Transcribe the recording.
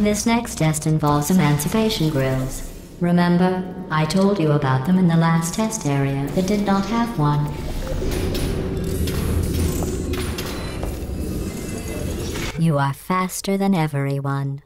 This next test involves emancipation grills. Remember, I told you about them in the last test area that did not have one. You are faster than everyone.